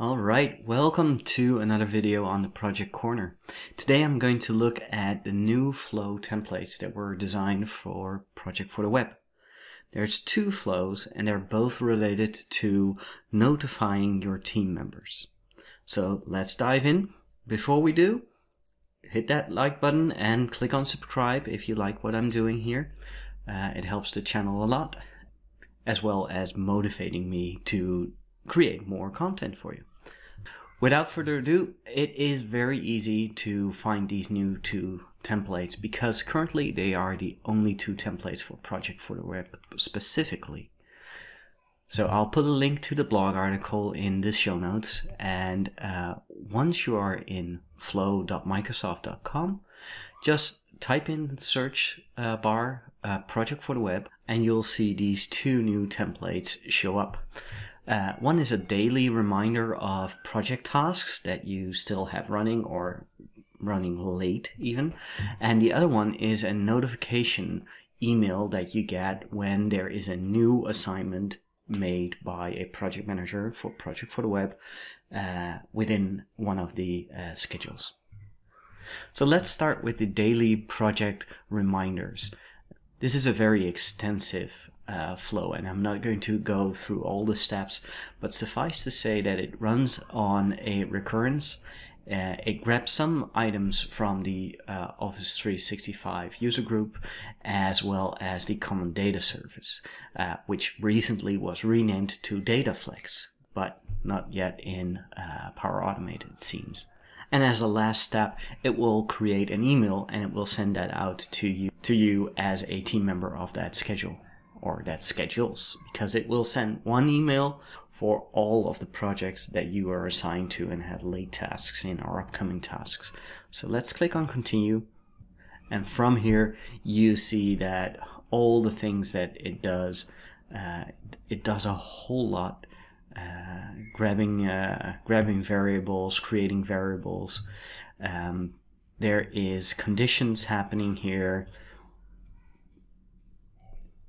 Alright, welcome to another video on the Project Corner. Today I'm going to look at the new flow templates that were designed for Project for the Web. There's two flows and they're both related to notifying your team members. So let's dive in. Before we do, hit that like button and click on subscribe if you like what I'm doing here. Uh, it helps the channel a lot, as well as motivating me to create more content for you. Without further ado, it is very easy to find these new two templates because currently they are the only two templates for Project for the Web specifically. So I'll put a link to the blog article in the show notes and uh, once you are in flow.microsoft.com, just type in search uh, bar uh, Project for the Web and you'll see these two new templates show up. Uh, one is a daily reminder of project tasks that you still have running or running late even. And the other one is a notification email that you get when there is a new assignment made by a project manager for Project for the Web uh, within one of the uh, schedules. So let's start with the daily project reminders. This is a very extensive uh, flow and I'm not going to go through all the steps but suffice to say that it runs on a recurrence uh, it grabs some items from the uh, Office 365 user group as well as the Common Data Service, uh, which recently was renamed to DataFlex, but not yet in uh, Power Automate, it seems. And as a last step, it will create an email and it will send that out to you, to you as a team member of that schedule or that schedules because it will send one email for all of the projects that you are assigned to and have late tasks in or upcoming tasks. So let's click on continue. And from here, you see that all the things that it does, uh, it does a whole lot. Uh, grabbing, uh, grabbing variables, creating variables. Um, there is conditions happening here.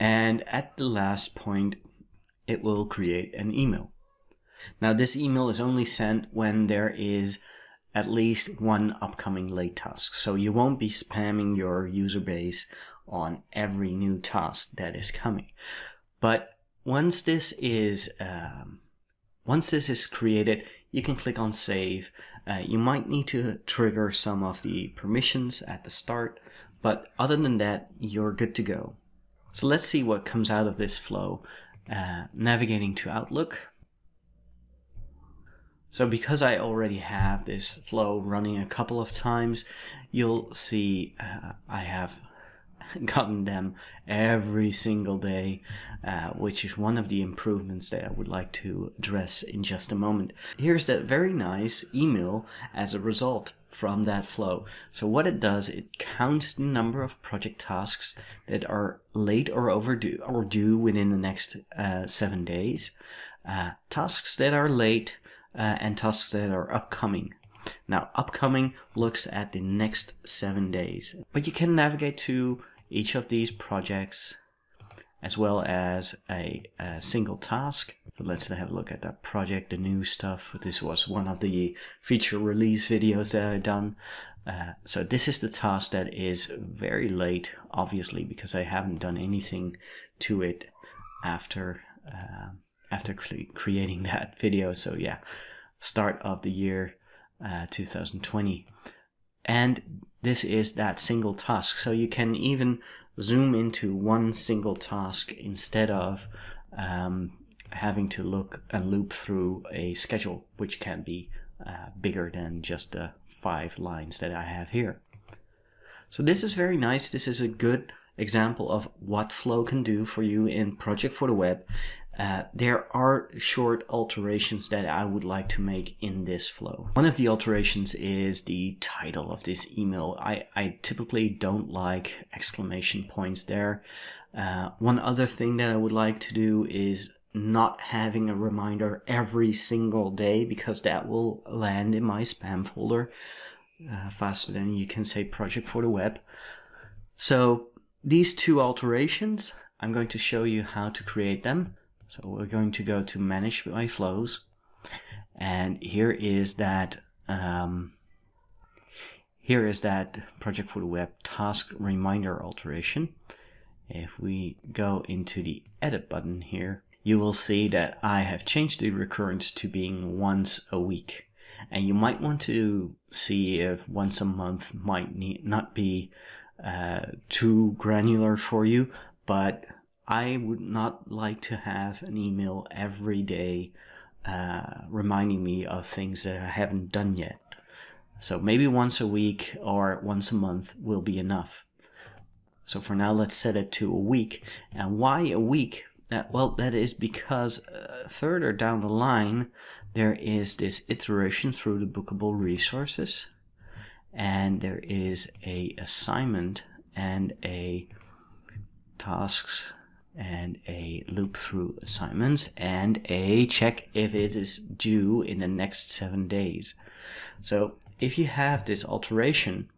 And at the last point, it will create an email. Now this email is only sent when there is at least one upcoming late task. So you won't be spamming your user base on every new task that is coming. But once this is um, once this is created, you can click on save. Uh, you might need to trigger some of the permissions at the start, but other than that, you're good to go. So let's see what comes out of this flow. Uh, navigating to Outlook. So because I already have this flow running a couple of times, you'll see uh, I have gotten them every single day, uh, which is one of the improvements that I would like to address in just a moment. Here's that very nice email as a result from that flow. So what it does, it counts the number of project tasks that are late or overdue or due within the next uh, seven days, uh, tasks that are late, uh, and tasks that are upcoming. Now, upcoming looks at the next seven days, but you can navigate to each of these projects as well as a, a, single task. So let's have a look at that project, the new stuff. This was one of the feature release videos that I've done. Uh, so this is the task that is very late, obviously, because I haven't done anything to it after uh, after cre creating that video. So yeah, start of the year uh, 2020. And this is that single task. So you can even zoom into one single task instead of um, having to look and loop through a schedule, which can be uh, bigger than just the five lines that I have here. So this is very nice. This is a good example of what Flow can do for you in Project for the Web. Uh, there are short alterations that I would like to make in this flow. One of the alterations is the title of this email. I, I typically don't like exclamation points there. Uh, one other thing that I would like to do is not having a reminder every single day because that will land in my spam folder uh, faster than you can say project for the web. So these two alterations, I'm going to show you how to create them. So we're going to go to manage my flows And here is that um, here is that project for the web task reminder alteration. If we go into the edit button here, you will see that I have changed the recurrence to being once a week. And you might want to see if once a month might need, not be uh, too granular for you, but I would not like to have an email every day uh, reminding me of things that I haven't done yet. So maybe once a week or once a month will be enough. So for now, let's set it to a week. And why a week? Uh, well, that is because uh, further down the line, there is this iteration through the bookable resources. And there is a assignment and a tasks and a loop through assignments and a check if it is due in the next seven days. So if you have this alteration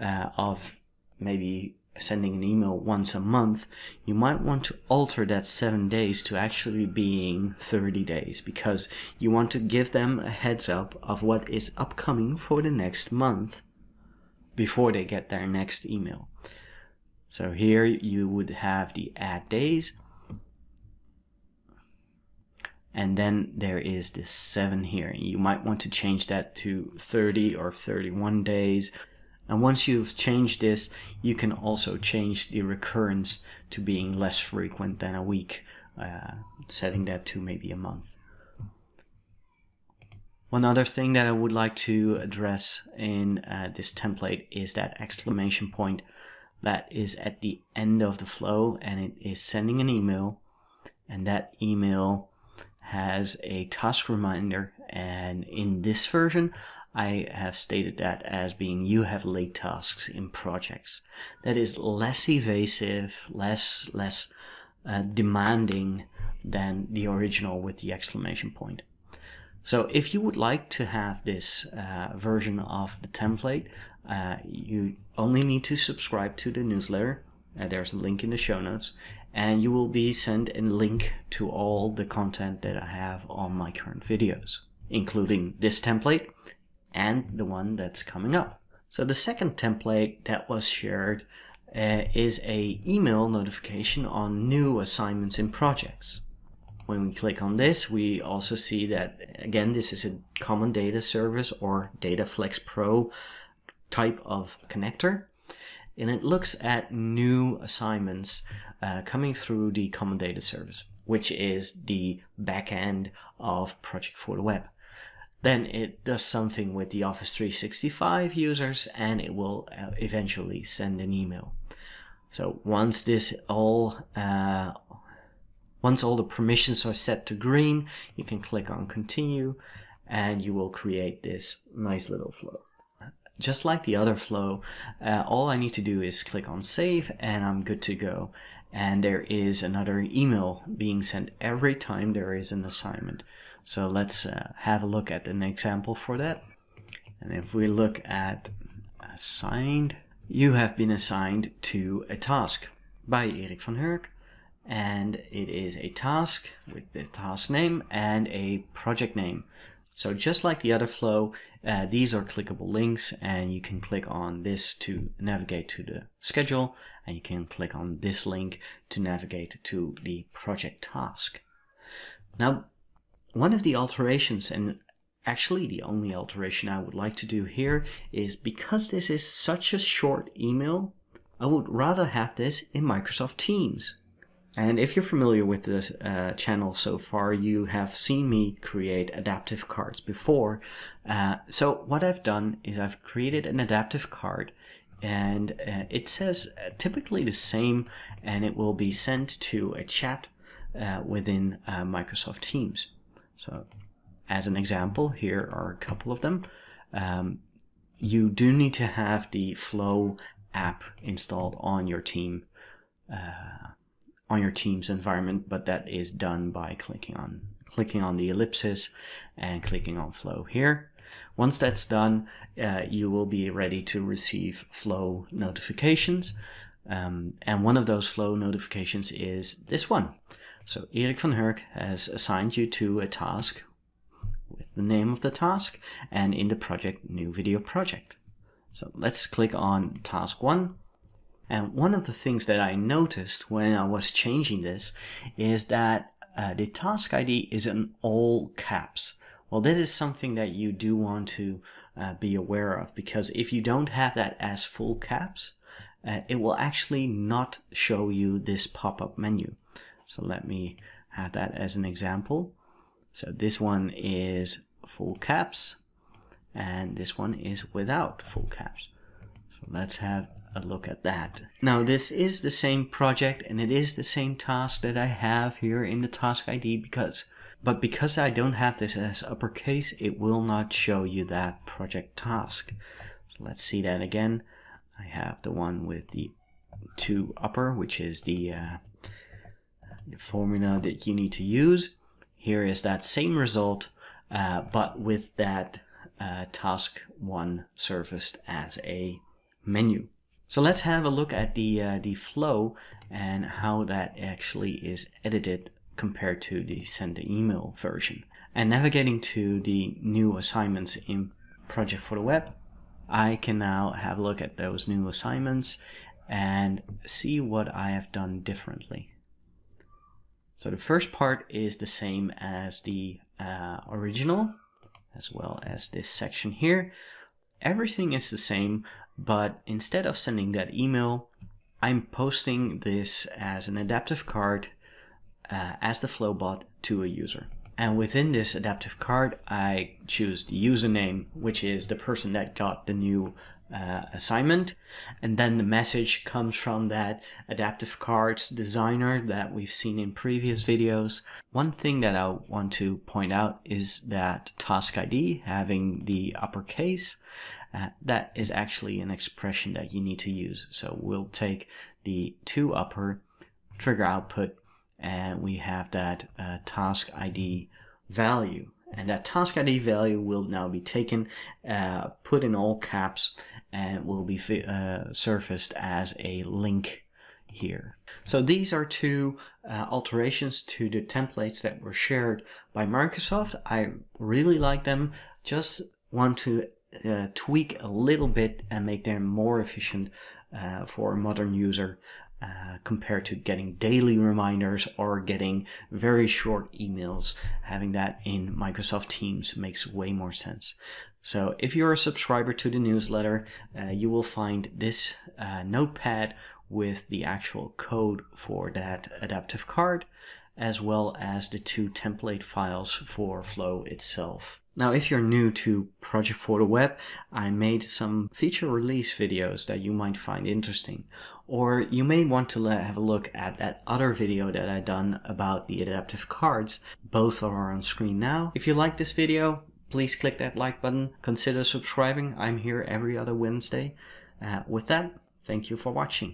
uh, of maybe sending an email once a month, you might want to alter that seven days to actually being 30 days because you want to give them a heads up of what is upcoming for the next month before they get their next email. So here you would have the add days and then there is this 7 here. You might want to change that to 30 or 31 days. And once you've changed this, you can also change the recurrence to being less frequent than a week, uh, setting that to maybe a month. One other thing that I would like to address in uh, this template is that exclamation point that is at the end of the flow and it is sending an email and that email has a task reminder and in this version I have stated that as being you have late tasks in projects. That is less evasive, less less uh, demanding than the original with the exclamation point. So if you would like to have this uh, version of the template, uh, you only need to subscribe to the newsletter. Uh, there's a link in the show notes and you will be sent a link to all the content that I have on my current videos, including this template and the one that's coming up. So the second template that was shared uh, is a email notification on new assignments and projects. When we click on this, we also see that, again, this is a common data service or Dataflex Pro type of connector and it looks at new assignments uh, coming through the Common Data Service, which is the backend of Project for the Web. Then it does something with the Office 365 users and it will uh, eventually send an email. So once this all uh, once all the permissions are set to green, you can click on continue and you will create this nice little flow just like the other flow, uh, all I need to do is click on save and I'm good to go. And there is another email being sent every time there is an assignment. So let's uh, have a look at an example for that. And if we look at assigned, you have been assigned to a task by Erik van Hurk. And it is a task with the task name and a project name. So just like the other flow, uh, these are clickable links and you can click on this to navigate to the schedule and you can click on this link to navigate to the project task. Now, one of the alterations and actually the only alteration I would like to do here is because this is such a short email, I would rather have this in Microsoft Teams. And if you're familiar with this uh, channel so far, you have seen me create adaptive cards before. Uh, so what I've done is I've created an adaptive card and uh, it says uh, typically the same and it will be sent to a chat uh, within uh, Microsoft Teams. So as an example, here are a couple of them. Um, you do need to have the Flow app installed on your team. Uh, on your team's environment, but that is done by clicking on clicking on the ellipsis and clicking on flow here. Once that's done, uh, you will be ready to receive flow notifications. Um, and one of those flow notifications is this one. So Erik van Hurk has assigned you to a task with the name of the task, and in the project, new video project. So let's click on task one. And one of the things that I noticed when I was changing this is that uh, the task ID is in all caps. Well, this is something that you do want to uh, be aware of because if you don't have that as full caps, uh, it will actually not show you this pop-up menu. So let me have that as an example. So this one is full caps and this one is without full caps. So let's have a look at that. Now this is the same project and it is the same task that I have here in the task ID because but because I don't have this as uppercase it will not show you that project task. So let's see that again. I have the one with the toUpper which is the, uh, the formula that you need to use. Here is that same result uh, but with that uh, task 1 surfaced as a menu. So let's have a look at the, uh, the flow and how that actually is edited compared to the send an email version. And navigating to the new assignments in Project for the Web, I can now have a look at those new assignments and see what I have done differently. So the first part is the same as the uh, original, as well as this section here. Everything is the same, but instead of sending that email, I'm posting this as an adaptive card uh, as the Flowbot to a user. And within this adaptive card, I choose the username, which is the person that got the new uh, assignment. And then the message comes from that adaptive cards designer that we've seen in previous videos. One thing that I want to point out is that task ID having the uppercase, uh, that is actually an expression that you need to use. So we'll take the toUpper trigger output and we have that uh, task ID value. And that task ID value will now be taken, uh, put in all caps, and will be uh, surfaced as a link here. So these are two uh, alterations to the templates that were shared by Microsoft. I really like them. Just want to uh, tweak a little bit and make them more efficient uh, for a modern user uh, compared to getting daily reminders or getting very short emails. Having that in Microsoft Teams makes way more sense. So if you're a subscriber to the newsletter, uh, you will find this uh, notepad with the actual code for that adaptive card, as well as the two template files for Flow itself. Now, if you're new to Project for the Web, I made some feature release videos that you might find interesting. Or you may want to have a look at that other video that I done about the adaptive cards. Both are on screen now. If you like this video, please click that like button. Consider subscribing. I'm here every other Wednesday. Uh, with that, thank you for watching.